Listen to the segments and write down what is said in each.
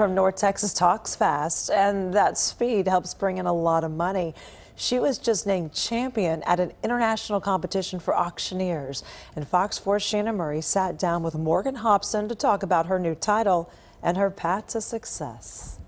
from North Texas talks fast, and that speed helps bring in a lot of money. She was just named champion at an international competition for auctioneers. And Fox 4's Shannon Murray sat down with Morgan Hopson to talk about her new title and her path to success.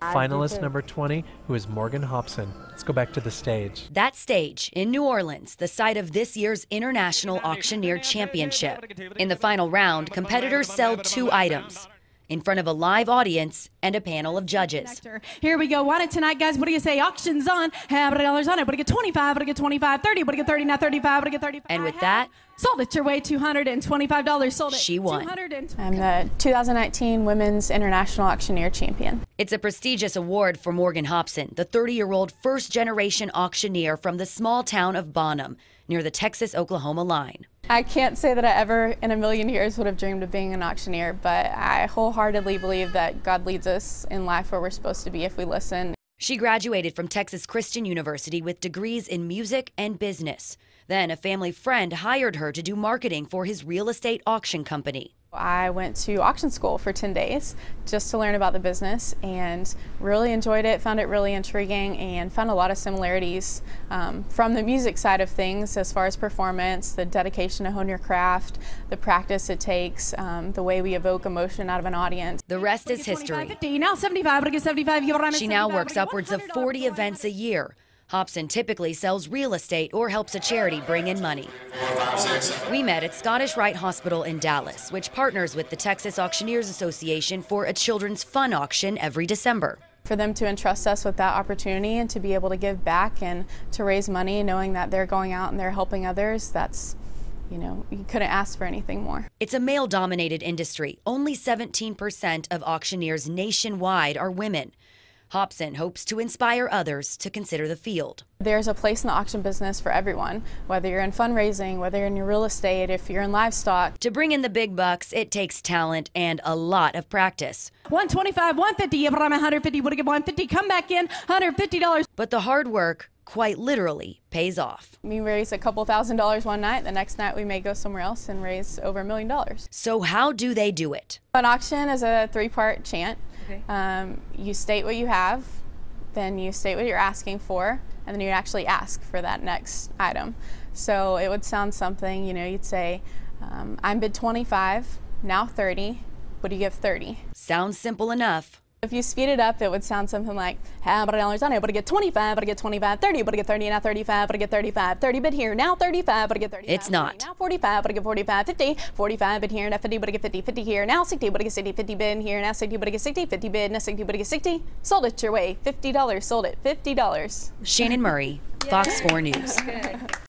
Finalist number 20, who is Morgan Hopson. Let's go back to the stage. That stage in New Orleans, the site of this year's International Auctioneer Championship. In the final round, competitors sell two items in front of a live audience and a panel of judges. Here we go. Want it tonight, guys? What do you say? Auctions on. How Have dollars on it. What do you get 25? What do you get 25? 30. What do you get 30? Now 35. What do you get 35? And with that, sold it your way. $225. Sold it. She won. I'm the 2019 Women's International Auctioneer Champion. It's a prestigious award for Morgan Hopson, the 30 year old first generation auctioneer from the small town of Bonham near the Texas Oklahoma line. I can't say that I ever in a million years would have dreamed of being an auctioneer, but I wholeheartedly believe that God leads us in life where we're supposed to be if we listen. She graduated from Texas Christian University with degrees in music and business. Then a family friend hired her to do marketing for his real estate auction company. I went to auction school for 10 days just to learn about the business and really enjoyed it, found it really intriguing, and found a lot of similarities um, from the music side of things as far as performance, the dedication to hone your craft, the practice it takes, um, the way we evoke emotion out of an audience. The rest is history. 50, now 75, 75, she now works upwards of 40 events a year Hopson typically sells real estate or helps a charity bring in money. We met at Scottish Rite Hospital in Dallas, which partners with the Texas Auctioneers Association for a children's fun auction every December. For them to entrust us with that opportunity and to be able to give back and to raise money knowing that they're going out and they're helping others, that's you know, you couldn't ask for anything more. It's a male dominated industry. Only 17% of auctioneers nationwide are women. Hopson hopes to inspire others to consider the field. There's a place in the auction business for everyone, whether you're in fundraising, whether you're in your real estate, if you're in livestock. To bring in the big bucks, it takes talent and a lot of practice. 125, 150, I'm 150, would get 150, come back in, $150. But the hard work quite literally pays off. We raise a couple thousand dollars one night, the next night we may go somewhere else and raise over a million dollars. So how do they do it? An auction is a three-part chant. Okay. Um, you state what you have, then you state what you're asking for, and then you actually ask for that next item. So it would sound something, you know, you'd say, um, I'm bid 25, now 30, what do you give 30? Sounds simple enough. If you speed it up, it would sound something like, how about dollars on it? But I get 25, but I get 25, 30, but I get 30, now 35, but I get 35, 30 bid here, now 35, but I get 30. It's not. now 45, but I get 45, 50, 45 bid here, now 50, but I get 50, 50 here, now 60, but I get 60, 50 bid here, now 60, but I get 60, 50 bid, now 60, but I get 60. Sold it your way, $50, sold it, $50. Shannon Murray, Fox 4 News.